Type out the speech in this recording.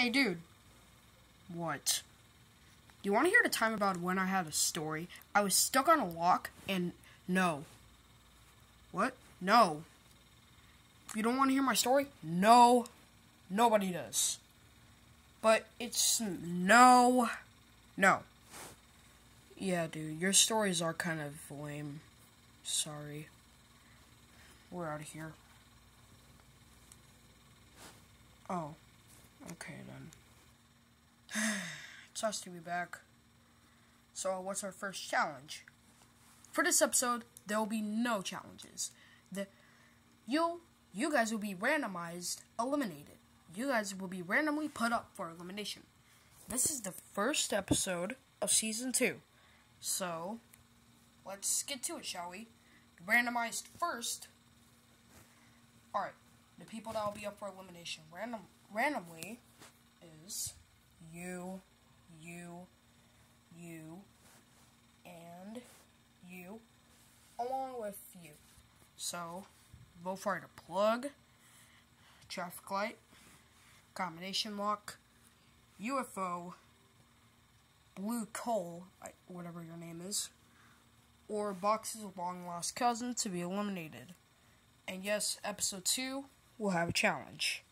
Hey, dude. What? You want to hear the time about when I had a story? I was stuck on a lock and no. What? No. You don't want to hear my story? No. Nobody does. But it's no. No. Yeah, dude, your stories are kind of lame. Sorry. We're out of here. Oh. Okay then. it's us to be back. So, what's our first challenge? For this episode, there will be no challenges. The you you guys will be randomized, eliminated. You guys will be randomly put up for elimination. This is the first episode of season two. So, let's get to it, shall we? Randomized first. Alright, the people that will be up for elimination random randomly is you, you, you, and you, along with you. So, vote for either plug, traffic light, combination lock, UFO, blue coal, whatever your name is, or boxes of long lost cousins to be eliminated. And yes, episode 2 will have a challenge.